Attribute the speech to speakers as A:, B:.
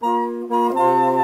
A: Música